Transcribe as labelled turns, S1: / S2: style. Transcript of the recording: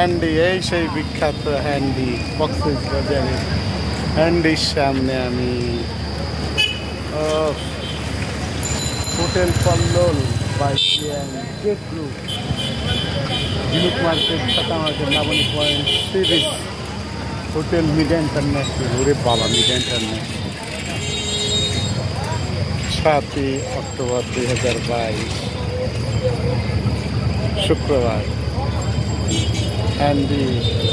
S1: Handy এই সেই বিখ্যাত হ্যান্ডি বক্সেস বাজারে। হ্যান্ডির সামনে আমি hotel পল্লল by K group Jhinuk market ছাতা market Laboni point sea beach hotel mid international ওরে বাবা মিড ইন্টারন্যাশনাল সাতই অক্টোবর দুই হাজার বাইশ শুক্রবার হ্যান্ডি